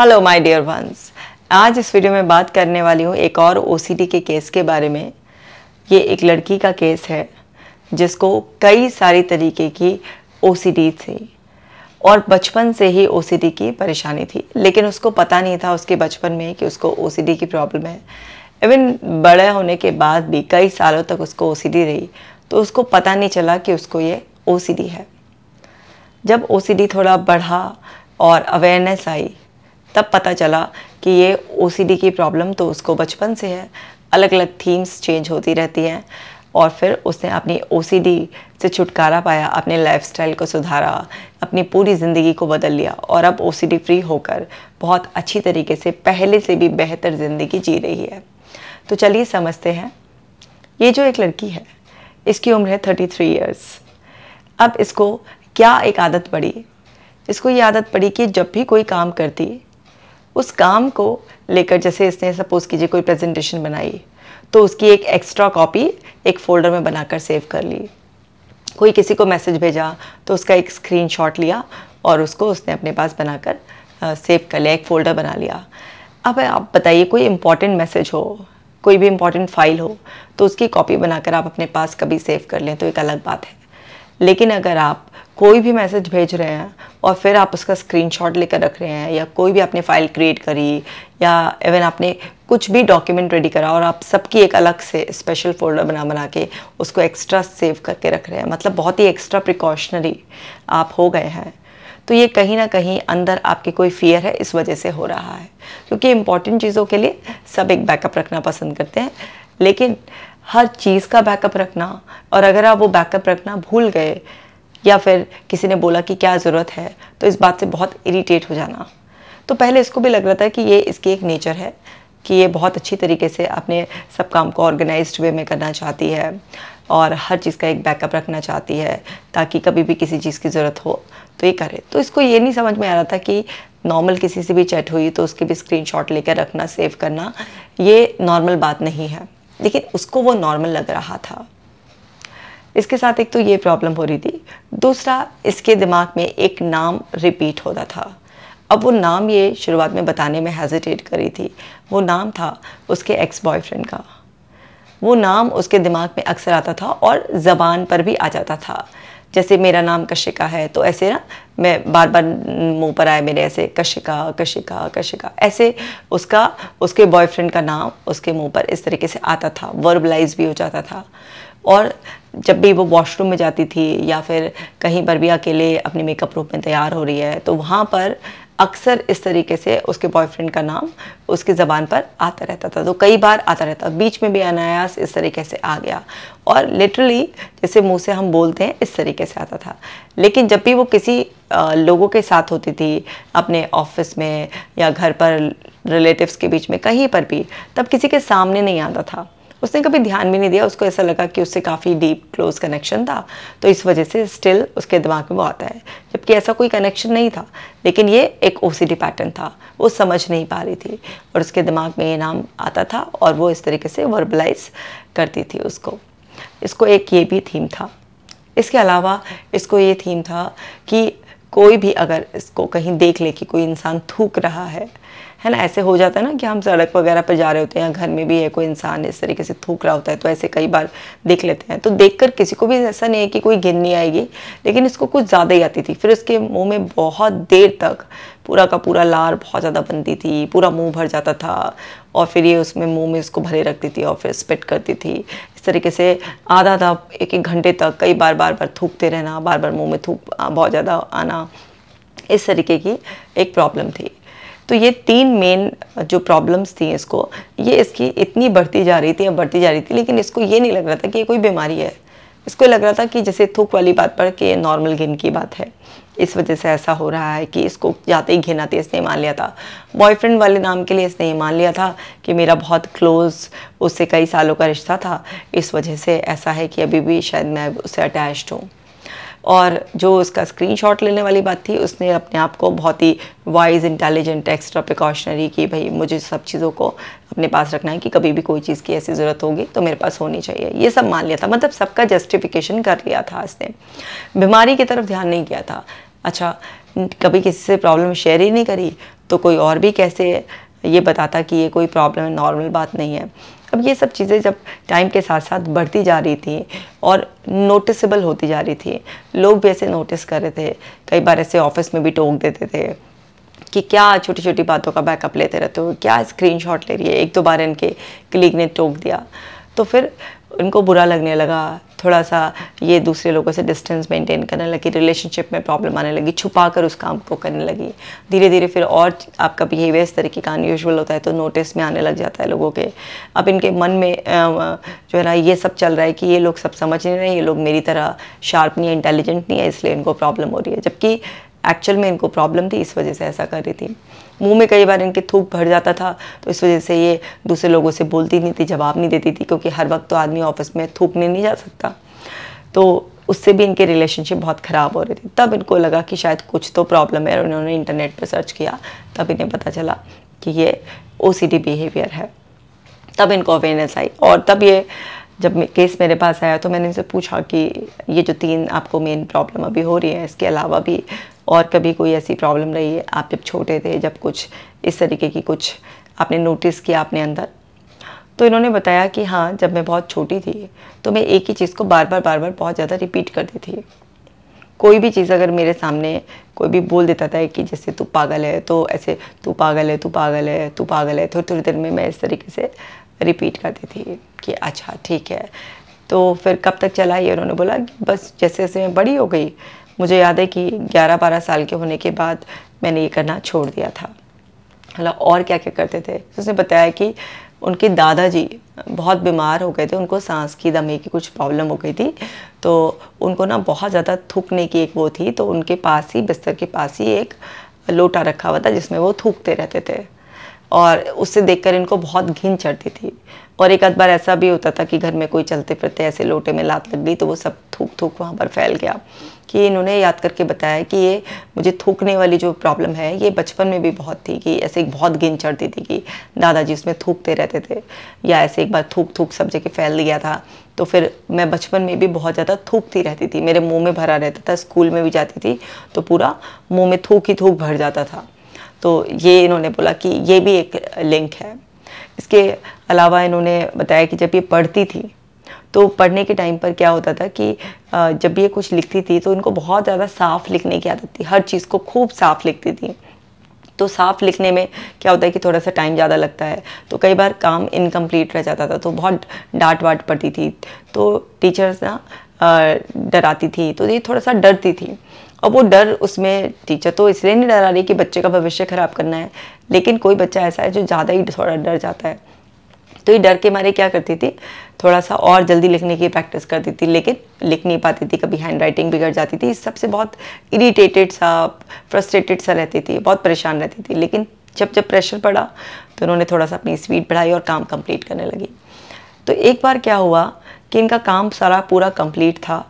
Hello my dear ones आज इस video में बात करने वाली हूँ एक और ओसीडी के केस के बारे में। ये एक लड़की का केस है, जिसको कई सारी तरीके की ओसीडी थी और बचपन से ही ओसीडी की परेशानी थी। लेकिन उसको पता नहीं था उसके बचपन में कि उसको ओसीडी की प्रॉब्लम है। इवन बड़े होने के बाद भी कई सालों तक उसको ओसीडी रही तो उसको पता नहीं चला कि उसको ये ओसीडी है। जब ओसीडी थोड़ा बढ़ा और अवेयरनेस आई तब पता चला कि ये ओसीडी की प्रॉब्लम तो उसको बचपन से है। अलग अलग थीम्स चेंज होती रहती हैं और फिर उसने अपनी ओसीडी से छुटकारा पाया, अपने लाइफस्टाइल को सुधारा, अपनी पूरी ज़िंदगी को बदल लिया और अब ओसीडी फ्री होकर बहुत अच्छी तरीके से पहले से भी बेहतर ज़िंदगी जी रही है। तो चलिए समझते हैं। ये जो एक लड़की है, इसकी उम्र है थर्टी थ्री ईयर्स अब इसको क्या एक आदत पड़ी? इसको ये आदत पड़ी कि जब भी कोई काम करती उस काम को लेकर, जैसे इसने सपोज़ कीजिए कोई प्रेजेंटेशन बनाई तो उसकी एक एक्स्ट्रा कॉपी एक फ़ोल्डर में बनाकर सेव कर ली। कोई किसी को मैसेज भेजा तो उसका एक स्क्रीनशॉट लिया और उसको उसने अपने पास बनाकर सेव कर लिया, एक फ़ोल्डर बना लिया। अब आप बताइए, कोई इंपॉर्टेंट मैसेज हो, कोई भी इंपॉर्टेंट फ़ाइल हो तो उसकी कॉपी बनाकर आप अपने पास कभी सेव कर लें तो एक अलग बात है। लेकिन अगर आप कोई भी मैसेज भेज रहे हैं और फिर आप उसका स्क्रीनशॉट लेकर रख रहे हैं या कोई भी आपने फ़ाइल क्रिएट करी या इवन आपने कुछ भी डॉक्यूमेंट रेडी करा और आप सबकी एक अलग से स्पेशल फोल्डर बना बना के उसको एक्स्ट्रा सेव करके रख रहे हैं मतलब बहुत ही एक्स्ट्रा प्रिकॉशनरी आप हो गए हैं तो ये कहीं ना कहीं अंदर आपके कोई फियर है, इस वजह से हो रहा है। क्योंकि इंपॉर्टेंट चीज़ों के लिए सब एक बैकअप रखना पसंद करते हैं, लेकिन हर चीज़ का बैकअप रखना और अगर आप वो बैकअप रखना भूल गए या फिर किसी ने बोला कि क्या ज़रूरत है तो इस बात से बहुत इरीटेट हो जाना। तो पहले इसको भी लग रहा था कि ये इसकी एक नेचर है, कि ये बहुत अच्छी तरीके से अपने सब काम को ऑर्गेनाइज वे में करना चाहती है और हर चीज़ का एक बैकअप रखना चाहती है ताकि कभी भी किसी चीज़ की ज़रूरत हो तो ये करे। तो इसको ये नहीं समझ में आ रहा था कि नॉर्मल किसी से भी चैट हुई तो उसकी भी स्क्रीनशॉट लेकर रखना सेव करना, ये नॉर्मल बात नहीं है। लेकिन उसको वो नॉर्मल लग रहा था। इसके साथ एक तो ये प्रॉब्लम हो रही थी। दूसरा, इसके दिमाग में एक नाम रिपीट होता था। अब वो नाम ये शुरुआत में बताने में हेजिटेट करी थी। वो नाम था उसके एक्स बॉयफ्रेंड का। वो नाम उसके दिमाग में अक्सर आता था और ज़बान पर भी आ जाता था। जैसे मेरा नाम कशिका है तो ऐसे ना मैं बार बार मुँह पर आए मेरे ऐसे कशिका कशिका कशिका, ऐसे उसका, उसके बॉयफ्रेंड का नाम उसके मुँह पर इस तरीके से आता था वर्बलाइज भी हो जाता था। और जब भी वो वॉशरूम में जाती थी या फिर कहीं पर भी अकेले अपने मेकअप रूप में तैयार हो रही है तो वहाँ पर अक्सर इस तरीके से उसके बॉयफ्रेंड का नाम उसकी ज़बान पर आता रहता था। तो कई बार आता रहता बीच में भी अनायास इस तरीके से आ गया। और लिटरली जैसे मुँह से हम बोलते हैं, इस तरीके से आता था। लेकिन जब भी वो किसी लोगों के साथ होती थी, अपने ऑफ़िस में या घर पर रिलेटिव्स के बीच में, कहीं पर भी, तब किसी के सामने नहीं आता था। उसने कभी ध्यान भी नहीं दिया, उसको ऐसा लगा कि उससे काफ़ी डीप क्लोज कनेक्शन था। तो इस वजह से स्टिल उसके दिमाग में वो आता है। जबकि ऐसा कोई कनेक्शन नहीं था, लेकिन ये एक ओसीडी पैटर्न था। वो समझ नहीं पा रही थी और उसके दिमाग में ये नाम आता था और वो इस तरीके से वर्बलाइज करती थी उसको। इसको एक ये भी थीम था। इसके अलावा इसको ये थीम था कि कोई भी अगर इसको कहीं देख ले कि कोई इंसान थूक रहा है है ना? ऐसे हो जाता है ना कि हम सड़क वगैरह पर जा रहे होते हैं, या घर में भी है कोई इंसान, इस तरीके से थूक रहा होता है तो ऐसे कई बार देख लेते हैं। तो देखकर किसी को भी ऐसा नहीं है कि कोई गिन नहीं आएगी, लेकिन इसको कुछ ज़्यादा ही आती थी। फिर उसके मुँह में बहुत देर तक पूरा का पूरा लार बहुत ज़्यादा बनती थी, पूरा मुँह भर जाता था, और फिर ये उसमें मुँह में इसको भरे रखती थी और फिर स्पिट करती थी। इस तरीके से आधा आधा एक एक घंटे तक कई बार बार बार थूकते रहना बार बार मुँह में थूक, बहुत ज़्यादा आना, इस तरीके की एक प्रॉब्लम थी। तो ये तीन मेन जो प्रॉब्लम्स थी इसको, ये इसकी इतनी बढ़ती जा रही थी या बढ़ती जा रही थी, लेकिन इसको ये नहीं लग रहा था कि ये कोई बीमारी है। इसको लग रहा था कि जैसे थूक वाली बात पर कि ये नॉर्मल घिन की बात है। इस वजह से ऐसा हो रहा है कि इसको जाते ही घिन आती इसने मान लिया था। बॉयफ्रेंड वाले नाम के लिए इसने ये मान लिया था कि मेरा बहुत क्लोज उससे कई सालों का रिश्ता था। इस वजह से ऐसा है कि अभी भी शायद मैं उससे अटैच्ड हूँ। और जो उसका स्क्रीनशॉट लेने वाली बात थी, उसने अपने आप को बहुत ही वाइज इंटेलिजेंट एक्स्ट्रा प्रिकॉशनरी की, भाई, मुझे सब चीज़ों को अपने पास रखना है कि कभी भी कोई चीज़ की ऐसी ज़रूरत होगी तो मेरे पास होनी चाहिए। ये सब मान लिया था। मतलब सबका जस्टिफिकेशन कर लिया था उसने। बीमारी की तरफ़ ध्यान नहीं किया था। अच्छा कभी किसी से प्रॉब्लम शेयर ही नहीं करी तो कोई और भी कैसे ये बताता कि ये कोई प्रॉब्लम है? नॉर्मल बात नहीं है। अब ये सब चीज़ें जब टाइम के साथ साथ बढ़ती जा रही थी और नोटिसबल होती जा रही थी, लोग भी ऐसे नोटिस कर रहे थे, कई बार ऐसे ऑफ़िस में भी टोक देते थे कि क्या छोटी छोटी बातों का बैकअप लेते रहते हो क्या स्क्रीनशॉट ले रही है, एक दो बार इनके क्लिक ने टोक दिया। तो फिर उनको बुरा लगने लगा थोड़ा सा ये दूसरे लोगों से डिस्टेंस मेंटेन करने लगी रिलेशनशिप में प्रॉब्लम आने लगी छुपा कर उस काम को करने लगी। धीरे धीरे फिर और आपका बिहेवियर इस तरीके का अनयूजल होता है तो नोटिस में आने लग जाता है लोगों के। अब इनके मन में जो है ना, ये सब चल रहा है कि ये लोग सब समझ नहीं रहे, ये लोग मेरी तरह शार्प नहीं है इंटेलिजेंट नहीं है, इसलिए इनको प्रॉब्लम हो रही है। जबकि एक्चुअल में इनको प्रॉब्लम थी, इस वजह से ऐसा कर रही थी। मुँह में कई बार इनके थूक भर जाता था तो इस वजह से ये दूसरे लोगों से बोलती नहीं थी, जवाब नहीं देती थी, क्योंकि हर वक्त तो आदमी ऑफ़िस में थूकने नहीं जा सकता। तो उससे भी इनके रिलेशनशिप बहुत ख़राब हो रहे थे। तब इनको लगा कि शायद कुछ तो प्रॉब्लम है और उन्होंने इंटरनेट पर सर्च किया। तब इन्हें पता चला कि ये ओसीडी बिहेवियर है। तब इनको अवेयरनेस आई और तब ये, जब केस मेरे पास आया तो मैंने इनसे पूछा कि ये जो तीन आपको मेन प्रॉब्लम अभी हो रही है, इसके अलावा भी और कभी कोई ऐसी प्रॉब्लम रही है? आप जब छोटे थे, जब कुछ इस तरीके की कुछ आपने नोटिस किया अपने अंदर? तो इन्होंने बताया कि हाँ जब मैं बहुत छोटी थी तो मैं एक ही चीज़ को बार बार बार बार बहुत ज़्यादा रिपीट करती थी। कोई भी चीज़ अगर मेरे सामने कोई भी बोल देता था कि जैसे, तू पागल है तो ऐसे, तू पागल है, तू पागल है, तू पागल है थोड़ी थोड़ी देर में मैं इस तरीके से रिपीट करती थी कि अच्छा ठीक है। तो फिर कब तक चला ये? उन्होंने बोला बस जैसे जैसे मैं बड़ी हो गई मुझे याद है कि 11-12 साल के होने के बाद मैंने ये करना छोड़ दिया था। मतलब और क्या क्या करते थे? उसने बताया कि उनके दादाजी बहुत बीमार हो गए थे, उनको सांस की दमे की कुछ प्रॉब्लम हो गई थी तो उनको ना बहुत ज़्यादा थूकने की एक वो थी तो उनके पास ही, बिस्तर के पास ही एक लोटा रखा हुआ था जिसमें वो थूकते रहते थे। और उससे देखकर इनको बहुत घिन चढ़ती थी। और एक आध बार ऐसा भी होता था कि घर में कोई चलते फिरते ऐसे लोटे में लात लग गई तो वो सब थूक थूक वहाँ पर फैल गया। कि इन्होंने याद करके बताया कि ये मुझे थूकने वाली जो प्रॉब्लम है, ये बचपन में भी बहुत थी कि ऐसे एक बहुत गिन चढ़ती थी कि दादाजी उसमें थूकते रहते थे या ऐसे एक बार थूक थूक सब जगह फैल गया था। तो फिर मैं बचपन में भी बहुत ज़्यादा थूकती रहती थी। मेरे मुँह में भरा रहता था, स्कूल में भी जाती थी तो पूरा मुँह में थूक ही थूक भर जाता था। तो ये इन्होंने बोला कि ये भी एक लिंक है। इसके अलावा इन्होंने बताया कि जब ये पढ़ती थी तो पढ़ने के टाइम पर क्या होता था कि जब ये कुछ लिखती थी तो इनको बहुत ज़्यादा साफ़ लिखने की आदत थी। हर चीज़ को खूब साफ़ लिखती थी। तो साफ़ लिखने में क्या होता है कि थोड़ा सा टाइम ज़्यादा लगता है। तो कई बार काम इनकम्प्लीट रह जाता था तो बहुत डांट वाट पड़ती थी। तो टीचर्स ना डराती थी तो ये थोड़ा सा डरती थी। अब वो डर उसमें टीचर तो इसलिए नहीं डरा रही कि बच्चे का भविष्य ख़राब करना है। लेकिन कोई बच्चा ऐसा है जो ज़्यादा ही थोड़ा डर जाता है। तो ये डर के मारे क्या करती थी थोड़ा सा और जल्दी लिखने की प्रैक्टिस करती थी, लेकिन लिख नहीं पाती थी, कभी हैंड राइटिंग बिगड़ जाती थी। इस सबसे बहुत इरीटेटेड सा फ्रस्ट्रेटेड सा रहती थी, बहुत परेशान रहती थी। लेकिन जब जब प्रेशर पड़ा तो उन्होंने थोड़ा सा अपनी स्पीड बढ़ाई और काम कंप्लीट करने लगी। तो एक बार क्या हुआ कि इनका काम सारा पूरा कंप्लीट था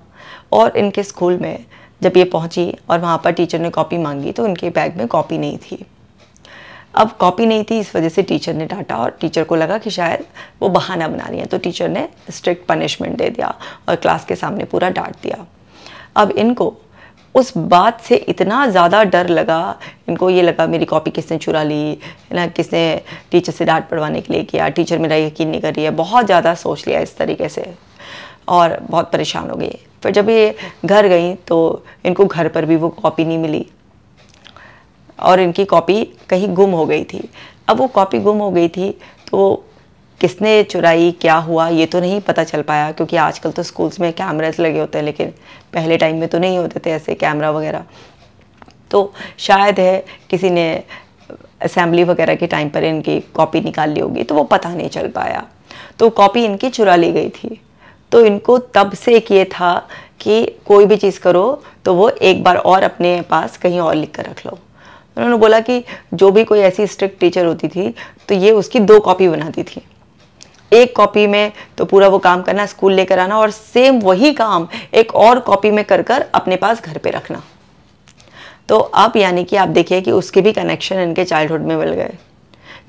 और इनके स्कूल में जब ये पहुँची और वहाँ पर टीचर ने कॉपी मांगी तो उनके बैग में कॉपी नहीं थी। अब कॉपी नहीं थी, इस वजह से टीचर ने डांटा और टीचर को लगा कि शायद वो बहाना बना रही है। तो टीचर ने स्ट्रिक्ट पनिशमेंट दे दिया और क्लास के सामने पूरा डांट दिया। अब इनको उस बात से इतना ज़्यादा डर लगा, इनको ये लगा, मेरी कॉपी किसने चुरा ली ना, किसने टीचर से डांट पड़वाने के लिए किया टीचर मेरा यकीन नहीं कर रही है, बहुत ज़्यादा सोच लिया इस तरीके से और बहुत परेशान हो गई। फिर जब ये घर गई तो इनको घर पर भी वो कॉपी नहीं मिली। और इनकी कॉपी कहीं गुम हो गई थी। अब वो कॉपी गुम हो गई थी तो किसने चुराई, क्या हुआ, ये तो नहीं पता चल पाया, क्योंकि आजकल तो स्कूल्स में कैमराज लगे होते हैं, लेकिन पहले टाइम में तो नहीं होते थे ऐसे कैमरा वगैरह। तो शायद है किसी ने असेंबली वगैरह के टाइम पर इनकी कॉपी निकाल ली होगी तो वो पता नहीं चल पाया। तो कॉपी इनकी चुरा ली गई थी। तो इनको तब से एक ये था कि कोई भी चीज़ करो तो वो एक बार और अपने पास कहीं और लिख कर रख लो। उन्होंने बोला कि जो भी कोई ऐसी स्ट्रिक्ट टीचर होती थी तो ये उसकी दो कॉपी बनाती थी। एक कॉपी में तो पूरा वो काम करना स्कूल लेकर आना और सेम वही काम एक और कॉपी में कर कर अपने पास घर पे रखना। तो अब यानी कि आप देखिए कि उसके भी कनेक्शन इनके चाइल्डहुड में मिल गए।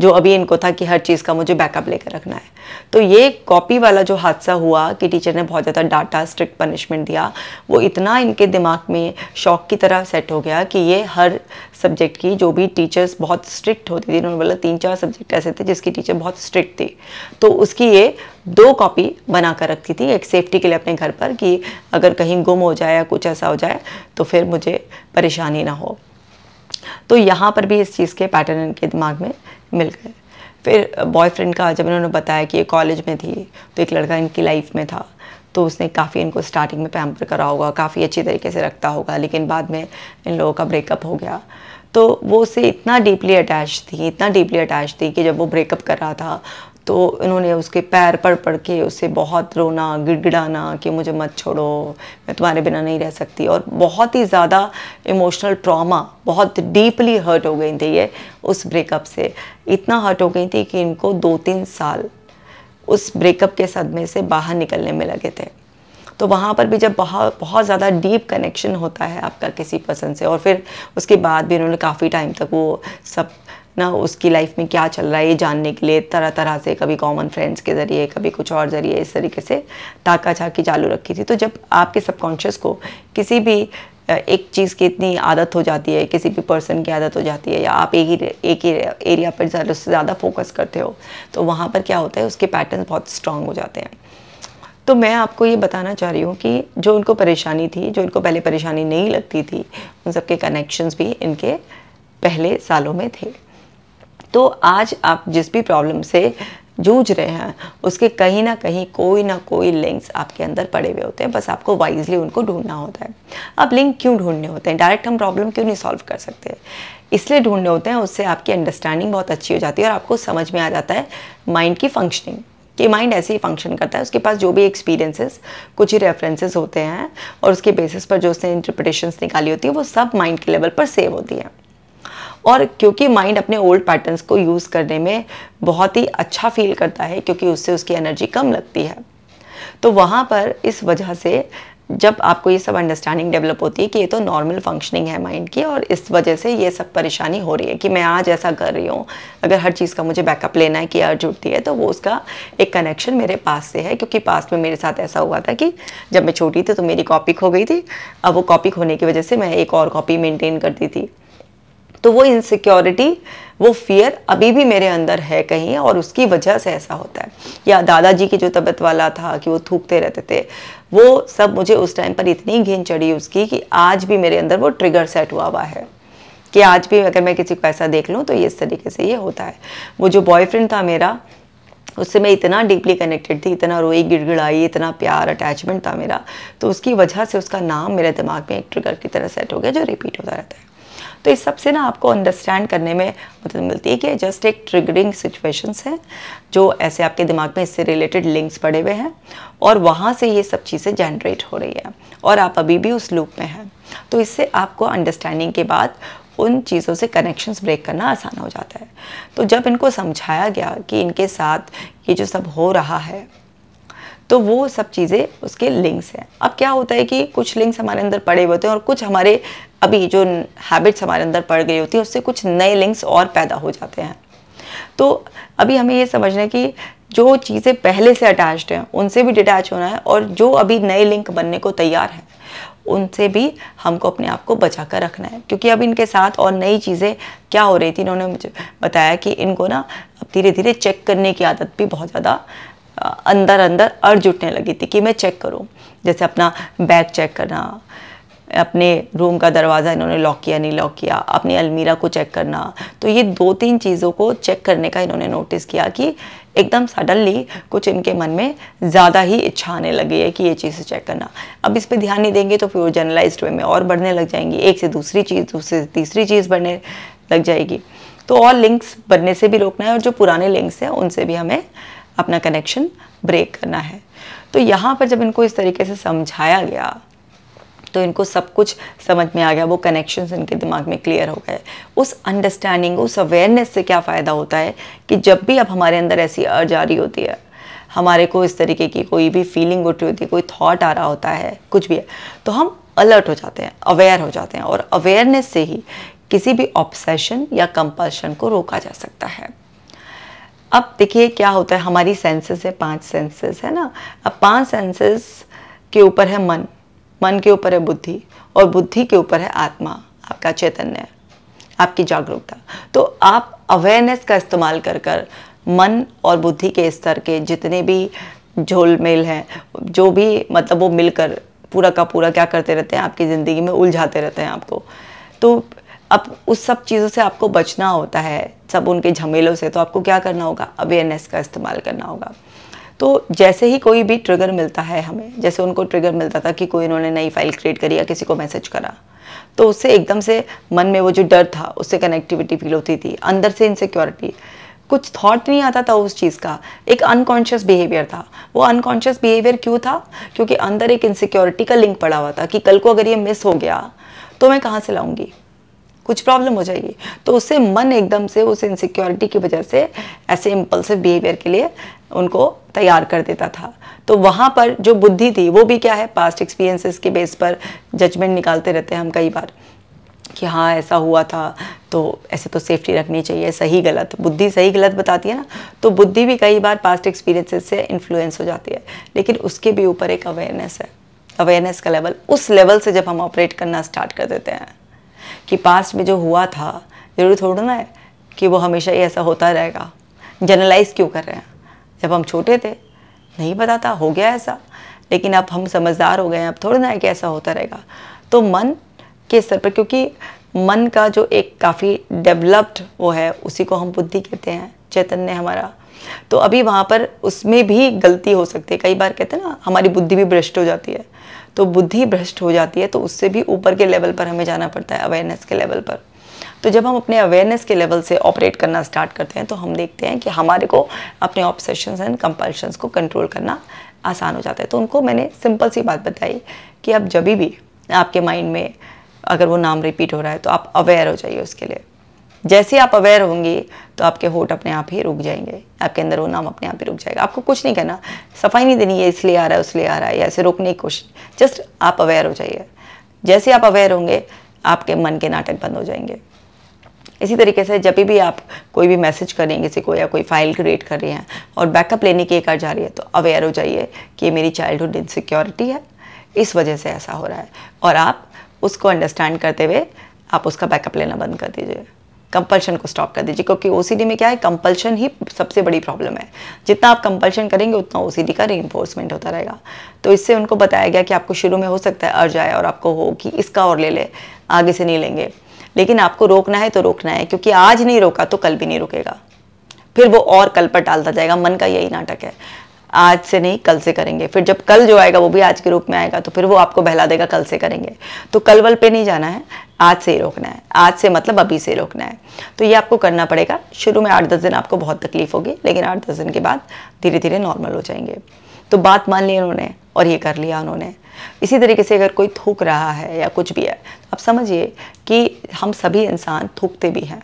जो अभी इनको था कि हर चीज़ का मुझे बैकअप लेकर रखना है। तो ये कॉपी वाला जो हादसा हुआ कि टीचर ने बहुत ज़्यादा डाटा स्ट्रिक्ट पनिशमेंट दिया, वो इतना इनके दिमाग में शौक की तरह सेट हो गया कि ये हर सब्जेक्ट की जो भी टीचर्स बहुत स्ट्रिक्ट होती थी, उन्होंने बोला तीन चार सब्जेक्ट ऐसे थे जिसकी टीचर बहुत स्ट्रिक्ट थी। तो उसकी ये दो कॉपी बना कर रखती थी एक सेफ्टी के लिए अपने घर पर कि अगर कहीं गुम हो जाए या कुछ ऐसा हो जाए तो फिर मुझे परेशानी ना हो। तो यहाँ पर भी इस चीज़ के पैटर्न इनके दिमाग में मिल गए। फिर बॉयफ्रेंड का जब इन्होंने बताया कि ये कॉलेज में थी तो एक लड़का इनकी लाइफ में था तो उसने काफ़ी इनको स्टार्टिंग में पैम्पर करा होगा, काफ़ी अच्छी तरीके से रखता होगा, लेकिन बाद में इन लोगों का ब्रेकअप हो गया। तो वो उससे इतना डीपली अटैच थी, इतना डीपली अटैच थी कि जब वो ब्रेकअप कर रहा था तो इन्होंने उसके पैर पढ़ पड़ के उससे बहुत रोना, गिड़गिड़ाना कि मुझे मत छोड़ो, मैं तुम्हारे बिना नहीं रह सकती। और बहुत ही ज़्यादा इमोशनल ट्रॉमा बहुत डीपली हर्ट हो गई थी ये उस ब्रेकअप से। इतना हर्ट हो गई थी कि इनको दो तीन साल उस ब्रेकअप के सदमे से बाहर निकलने में लगे थे। तो वहाँ पर भी जब बहुत बहुत ज़्यादा डीप कनेक्शन होता है आपका किसी पर्सन से और फिर उसके बाद भी उन्होंने काफ़ी टाइम तक वो सब ना उसकी लाइफ में क्या चल रहा है, ये जानने के लिए तरह तरह से, कभी कॉमन फ्रेंड्स के ज़रिए, कभी कुछ और ज़रिए इस तरीके से ताका झाकी चालू रखी थी। तो जब आपके सबकॉन्शियस को किसी भी एक चीज़ की इतनी आदत हो जाती है, किसी भी पर्सन की आदत हो जाती है, या आप एक ही एक ही एरिया पर ज़्यादा से ज़्यादा फोकस करते हो तो वहाँ पर क्या होता है, उसके पैटर्न बहुत स्ट्रांग हो जाते हैं। तो मैं आपको ये बताना चाह रही हूँ कि जो उनको परेशानी थी, जो इनको पहले परेशानी नहीं लगती थी, उन सबके कनेक्शंस भी इनके पहले सालों में थे। तो आज आप जिस भी प्रॉब्लम से जूझ रहे हैं, उसके कहीं ना कहीं, कोई ना कोई लिंक्स आपके अंदर पड़े हुए होते हैं। बस आपको वाइजली उनको ढूंढना होता है। अब लिंक क्यों ढूँढने होते हैं? डायरेक्ट हम प्रॉब्लम क्यों नहीं सॉल्व कर सकते? इसलिए ढूँढने होते हैं, उससे आपकी अंडरस्टैंडिंग बहुत अच्छी हो जाती है और आपको समझ में आ जाता है माइंड की फंक्शनिंग कि माइंड ऐसे ही फ़ंक्शन करता है, उसके पास जो भी एक्सपीरियंसेस कुछ ही रेफरेंसेस होते हैं और उसके बेसिस पर जो उसने इंटरप्रिटेशंस निकाली होती है, वो सब माइंड के लेवल पर सेव होती हैं। और क्योंकि माइंड अपने ओल्ड पैटर्न्स को यूज़ करने में बहुत ही अच्छा फील करता है, क्योंकि उससे उसकी एनर्जी कम लगती है। तो वहाँ पर इस वजह से जब आपको ये सब अंडरस्टैंडिंग डेवलप होती है कि ये तो नॉर्मल फंक्शनिंग है माइंड की, और इस वजह से ये सब परेशानी हो रही है कि मैं आज ऐसा कर रही हूँ, अगर हर चीज़ का मुझे बैकअप लेना है कि यार जुड़ती है तो वो उसका एक कनेक्शन मेरे पास से है, क्योंकि पास में मेरे साथ ऐसा हुआ था कि जब मैं छोटी थी तो मेरी कॉपी खो गई थी, अब वो कॉपी खोने की वजह से मैं एक और कॉपी मेनटेन करती थी। तो वो इनसिक्योरिटी वो फियर अभी भी मेरे अंदर है कहीं और उसकी वजह से ऐसा होता है। या दादाजी की जो तबीयत वाला था कि वो थूकते रहते थे, वो सब मुझे उस टाइम पर इतनी घिन चढ़ी उसकी कि आज भी मेरे अंदर वो ट्रिगर सेट हुआ हुआ है कि आज भी अगर मैं किसी को ऐसा देख लूँ तो इस तरीके से ये होता है। वो जो बॉयफ्रेंड था मेरा, उससे मैं इतना डीपली कनेक्टेड थी, इतना रोई, गिड़गिड़ाई, इतना प्यार अटैचमेंट था मेरा तो उसकी वजह से उसका नाम मेरे दिमाग में एक ट्रिगर की तरह सेट हो गया जो रिपीट होता रहता है। तो इस सबसे ना आपको अंडरस्टैंड करने में मदद मिलती है कि जस्ट एक ट्रिगरिंग सिचुएशंस हैं, जो ऐसे आपके दिमाग में इससे रिलेटेड लिंक्स पड़े हुए हैं, और वहाँ से ये सब चीज़ें जनरेट हो रही है, और आप अभी भी उस लूप में हैं। तो इससे आपको अंडरस्टैंडिंग के बाद उन चीज़ों से कनेक्शंस ब्रेक करना आसान हो जाता है। तो जब इनको समझाया गया कि इनके साथ ये जो सब हो रहा है तो वो सब चीज़ें उसके लिंक्स हैं। अब क्या होता है कि कुछ लिंक्स हमारे अंदर पड़े हुए होते हैं और कुछ हमारे अभी जो हैबिट्स हमारे अंदर पड़ गई होती है, उससे कुछ नए लिंक्स और पैदा हो जाते हैं। तो अभी हमें ये समझना है कि जो चीज़ें पहले से अटैच्ड हैं, उनसे भी डिटैच होना है और जो अभी नए लिंक बनने को तैयार हैं, उनसे भी हमको अपने आप को बचा कर रखना है। क्योंकि अब इनके साथ और नई चीज़ें क्या हो रही थी, इन्होंने मुझे बताया कि इनको ना अब धीरे धीरे चेक करने की आदत भी बहुत ज़्यादा अंदर अंदर अर्ज़ उठने लगी थी कि मैं चेक करूँ। जैसे अपना बैग चेक करना अपने रूम का दरवाज़ा इन्होंने लॉक किया, नहीं लॉक किया, अपनी अलमीरा को चेक करना। तो ये दो तीन चीज़ों को चेक करने का इन्होंने नोटिस किया कि एकदम सडनली कुछ इनके मन में ज़्यादा ही इच्छा आने लगी है कि ये चीज़ चेक करना। अब इस पर ध्यान नहीं देंगे तो फिर वो जनरलाइज वे में और बढ़ने लग जाएँगी। एक से दूसरी चीज़, दूसरे से तीसरी चीज़ बढ़ने लग जाएगी। तो और लिंक्स बनने से भी रोकना है और जो पुराने लिंक्स हैं, उनसे भी हमें अपना कनेक्शन ब्रेक करना है। तो यहाँ पर जब इनको इस तरीके से समझाया गया तो इनको सब कुछ समझ में आ गया, वो कनेक्शन इनके दिमाग में क्लियर हो गए। उस अंडरस्टैंडिंग उस अवेयरनेस से क्या फ़ायदा होता है कि जब भी अब हमारे अंदर ऐसी अर्ज़ आ रही होती है, हमारे को इस तरीके की कोई भी फीलिंग उठ रही होती है, कोई थॉट आ रहा होता है, कुछ भी है तो हम अलर्ट हो जाते हैं अवेयर हो जाते हैं और अवेयरनेस से ही किसी भी ऑब्सेशन या कंपल्शन को रोका जा सकता है। अब देखिए क्या होता है, हमारी सेंसेस है, पाँच सेंसेस है ना। अब पाँच सेंसेस के ऊपर है मन। मन के ऊपर है बुद्धि और बुद्धि के ऊपर है आत्मा, आपका चैतन्य, आपकी जागरूकता। तो आप अवेयरनेस का इस्तेमाल कर कर मन और बुद्धि के स्तर के जितने भी झोल मेल हैं, जो भी मतलब वो मिलकर पूरा का पूरा क्या करते रहते हैं, आपकी ज़िंदगी में उलझाते रहते हैं आपको। तो अब उस सब चीज़ों से आपको बचना होता है, सब उनके झमेलों से तो आपको क्या करना होगा? अवेयरनेस का इस्तेमाल करना होगा। तो जैसे ही कोई भी ट्रिगर मिलता है हमें, जैसे उनको ट्रिगर मिलता था कि कोई इन्होंने नई फ़ाइल क्रिएट करी या किसी को मैसेज करा तो उससे एकदम से मन में वो जो डर था, उससे कनेक्टिविटी फील होती थी, अंदर से इनसिक्योरिटी कुछ थॉट नहीं आता था उस चीज़ का। एक अनकॉन्शियस बिहेवियर था। वो अनकॉन्शियस बिहेवियर क्यों था? क्योंकि अंदर एक इनसिक्योरिटी का लिंक पड़ा हुआ था कि कल को अगर ये मिस हो गया तो मैं कहाँ से लाऊँगी? कुछ प्रॉब्लम हो जाएगी। तो उससे मन एकदम से, उस इनसिक्योरिटी की वजह से, ऐसे इम्पल्सिव बिहेवियर के लिए उनको तैयार कर देता था। तो वहाँ पर जो बुद्धि थी, वो भी क्या है? पास्ट एक्सपीरियंसेस के बेस पर जजमेंट निकालते रहते हैं हम कई बार कि हाँ ऐसा हुआ था तो ऐसे तो सेफ्टी रखनी चाहिए, सही गलत। बुद्धि सही गलत बताती है ना तो बुद्धि भी कई बार पास्ट एक्सपीरियंसेस से इन्फ्लुएंस हो जाती है। लेकिन उसके भी ऊपर एक अवेयरनेस है। अवेयरनेस का लेवल उस लेवल से जब हम ऑपरेट करना स्टार्ट कर देते हैं। कि पास्ट में जो हुआ था, ज़रूरी थोड़ा ना है कि वो हमेशा ही ऐसा होता रहेगा। जनरलाइज क्यों कर रहे हैं? जब हम छोटे थे, नहीं पता था, हो गया ऐसा। लेकिन अब हम समझदार हो गए हैं, अब थोड़ा ना है कि ऐसा होता रहेगा। तो मन के स्तर पर, क्योंकि मन का जो एक काफ़ी डेवलप्ड वो है, उसी को हम बुद्धि कहते हैं, चैतन्य हमारा। तो अभी वहाँ पर उसमें भी गलती हो सकती है। कई बार कहते हैं ना, हमारी बुद्धि भी भ्रष्ट हो जाती है। तो बुद्धि भ्रष्ट हो जाती है तो उससे भी ऊपर के लेवल पर हमें जाना पड़ता है अवेयरनेस के लेवल पर। तो जब हम अपने अवेयरनेस के लेवल से ऑपरेट करना स्टार्ट करते हैं तो हम देखते हैं कि हमारे को अपने ऑब्सेशंस एंड कंपल्शंस को कंट्रोल करना आसान हो जाता है। तो उनको मैंने सिंपल सी बात बताई कि अब जब भी, आपके माइंड में अगर वो नाम रिपीट हो रहा है तो आप अवेयर हो जाइए उसके लिए। जैसे आप अवेयर होंगे तो आपके होठ अपने आप ही रुक जाएँगे। आपके अंदर वो नाम अपने आप ही रुक जाएगा। आपको कुछ नहीं करना। सफ़ाई नहीं देनी है, इसलिए आ रहा है, उसलिए आ रहा है, या ऐसे रोकने की कोशिश। जस्ट आप अवेयर हो जाइए। जैसे आप अवेयर होंगे, आपके मन के नाटक बंद हो जाएँगे। इसी तरीके से जब भी आप कोई भी मैसेज कर रही हैं, किसी को या कोई फ़ाइल क्रिएट कर रही हैं, और बैकअप लेने की एक जा रही है तो अवेयर हो जाइए कि ये मेरी चाइल्डहुड इनसिक्योरिटी है। इस वजह से ऐसा हो रहा है। और आप उसको अंडरस्टैंड करते हुए आप उसका बैकअप लेना बंद कर दीजिए। कंपल्शन को स्टॉप कर दीजिए, क्योंकि ओसीडी में क्या है कंपल्शन ही सबसे बड़ी प्रॉब्लम है। जितना आप कंपल्शन करेंगे, उतना ओसीडी का री होता रहेगा। तो इससे उनको बताया गया कि आपको शुरू में हो सकता है अर्ज़ आए और आपको हो कि इसका और ले ले, आगे से नहीं लेंगे। लेकिन आपको रोकना है तो रोकना है, क्योंकि आज नहीं रोका तो कल भी नहीं रुकेगा। फिर वो और कल पर टालता जाएगा, मन का यही नाटक है। आज से नहीं, कल से करेंगे। फिर जब कल जो आएगा वो भी आज के रूप में आएगा तो फिर वो आपको बहला देगा, कल से करेंगे। तो कल वल पे नहीं जाना है, आज से ही रोकना है। आज से मतलब अभी से रोकना है। तो ये आपको करना पड़ेगा। शुरू में आठ दस दिन आपको बहुत तकलीफ़ होगी, लेकिन आठ दस दिन के बाद धीरे धीरे नॉर्मल हो जाएँगे। तो बात मान ली उन्होंने और ये कर लिया उन्होंने। इसी तरीके से अगर कोई थूक रहा है या कुछ भी है तो आप समझिए कि हम सभी इंसान थूकते भी हैं।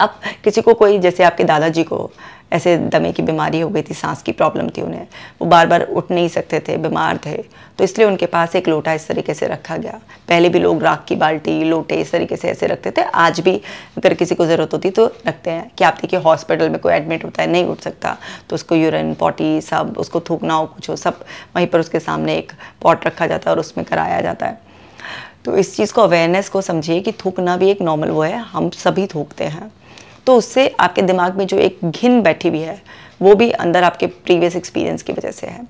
अब किसी को कोई, जैसे आपके दादाजी को ऐसे दमे की बीमारी हो गई थी, सांस की प्रॉब्लम थी उन्हें। वो बार बार उठ नहीं सकते थे, बीमार थे। तो इसलिए उनके पास एक लोटा इस तरीके से रखा गया। पहले भी लोग राख की बाल्टी, लोटे इस तरीके से ऐसे रखते थे, आज भी अगर किसी को ज़रूरत होती तो रखते हैं। कि आप देखिए हॉस्पिटल में कोई एडमिट होता है, नहीं उठ सकता। तो उसको यूरिन पॉटी सब, उसको थूकना हो कुछ हो, सब वहीं पर उसके सामने एक पॉट रखा जाता है और उसमें कराया जाता है। तो इस चीज़ को अवेयरनेस को समझिए कि थूकना भी एक नॉर्मल वो है। हम सभी थूकते हैं। तो उससे आपके दिमाग में जो एक घिन बैठी हुई है, वो भी अंदर आपके प्रीवियस एक्सपीरियंस की वजह से है।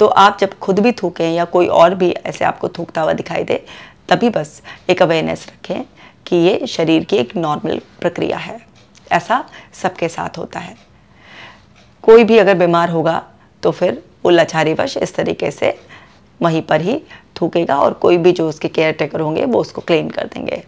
तो आप जब खुद भी थूकें या कोई और भी ऐसे आपको थूकता हुआ दिखाई दे, तभी बस एक अवेयरनेस रखें कि ये शरीर की एक नॉर्मल प्रक्रिया है। ऐसा सबके साथ होता है। कोई भी अगर बीमार होगा तो फिर वो लचारीवश इस तरीके से वहीं पर ही थूकेगा और कोई भी जो उसके केयर टेकर होंगे, वो उसको क्लीन कर देंगे।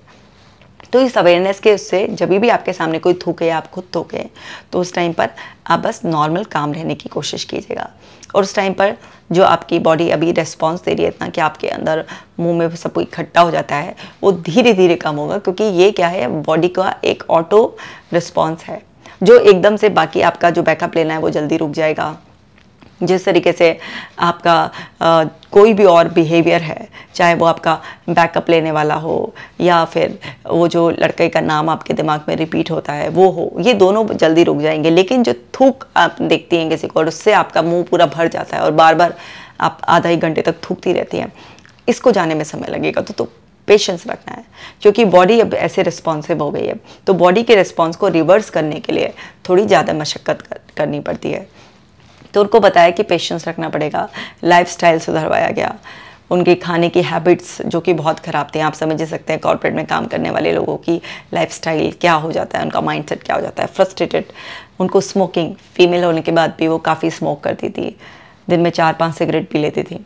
तो इस अवेयरनेस के उससे जब भी आपके सामने कोई थूके, आप खुद थूके तो उस टाइम पर आप बस नॉर्मल काम रहने की कोशिश कीजिएगा। और उस टाइम पर जो आपकी बॉडी अभी रेस्पॉन्स दे रही है इतना कि आपके अंदर मुँह में सब इकट्ठा हो जाता है, वो धीरे धीरे कम होगा, क्योंकि ये क्या है बॉडी का एक ऑटो रिस्पॉन्स है। जो एकदम से बाकी आपका जो बैकअप लेना है, वो जल्दी रुक जाएगा। जिस तरीके से आपका आ, कोई भी और बिहेवियर है चाहे वो आपका बैकअप लेने वाला हो या फिर वो जो लड़के का नाम आपके दिमाग में रिपीट होता है वो हो ये दोनों जल्दी रुक जाएँगे। लेकिन जो थूक आप देखती हैं किसी को और उससे आपका मुँह पूरा भर जाता है और बार बार आप आधा ही घंटे तक थूकती रहती हैं इसको जाने में समय लगेगा। तो, तो पेशेंस रखना है क्योंकि बॉडी अब ऐसे रिस्पॉन्सिव हो गई है। तो बॉडी के रिस्पॉन्स को रिवर्स करने के लिए थोड़ी ज़्यादा मशक्क़त करनी पड़ती है। तो उनको बताया कि पेशेंस रखना पड़ेगा लाइफ सुधरवाया गया। उनके खाने की हैबिट्स जो कि बहुत ख़राब थे, आप समझ ही सकते हैं कॉर्पोरेट में काम करने वाले लोगों की लाइफस्टाइल क्या हो जाता है, उनका माइंडसेट क्या हो जाता है। फ्रस्ट्रेटेड उनको स्मोकिंग फीमेल होने के बाद भी वो काफ़ी स्मोक करती थी। दिन में चार पाँच सिगरेट पी लेती थी।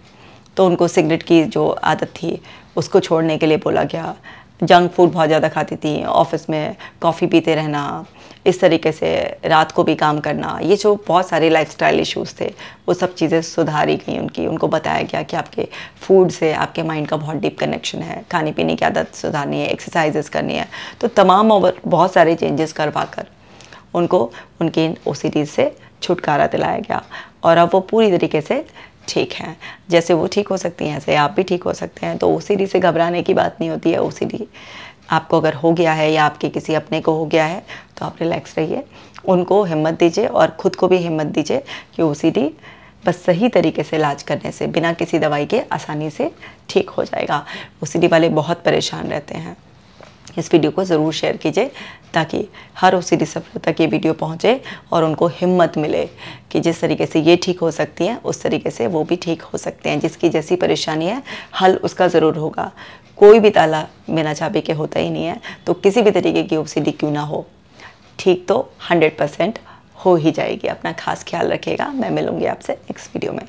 तो उनको सिगरेट की जो आदत थी, उसको छोड़ने के लिए बोला गया। जंक फ़ूड बहुत ज़्यादा खाती थी, ऑफ़िस में कॉफ़ी पीते रहना, इस तरीके से रात को भी काम करना, ये जो बहुत सारे लाइफस्टाइल इश्यूज़ थे, वो सब चीज़ें सुधारी गई उनकी, उनको बताया गया कि आपके फ़ूड से आपके माइंड का बहुत डीप कनेक्शन है खाने पीने की आदत सुधारनी है एक्सरसाइजेस करनी है तो तमाम ओवर बहुत सारे चेंजेस करवा कर उनको, उनके ओ से छुटकारा दिलाया गया और अब वो पूरी तरीके से ठीक हैं। जैसे वो ठीक हो सकती हैं, ऐसे आप भी ठीक हो सकते हैं। तो ओसीडी से घबराने की बात नहीं होती है। ओसीडी आपको अगर हो गया है या आपके किसी अपने को हो गया है तो आप रिलैक्स रहिए। उनको हिम्मत दीजिए और ख़ुद को भी हिम्मत दीजिए कि ओसीडी बस सही तरीके से इलाज करने से, बिना किसी दवाई के आसानी से ठीक हो जाएगा। ओसीडी वाले बहुत परेशान रहते हैं। इस वीडियो को ज़रूर शेयर कीजिए ताकि हर उसी सफ़र तक ये वीडियो पहुँचे और उनको हिम्मत मिले कि जिस तरीके से ये ठीक हो सकती हैं, उस तरीके से वो भी ठीक हो सकते हैं। जिसकी जैसी परेशानी है, हल उसका ज़रूर होगा। कोई भी ताला बिना चाबी के होता ही नहीं है तो किसी भी तरीके की ओसीडी क्यों ना हो। ठीक तो हंड्रेड परसेंट हो ही जाएगी। अपना खास ख्याल रखिएगा। मैं मिलूँगी आपसे नेक्स्ट वीडियो में।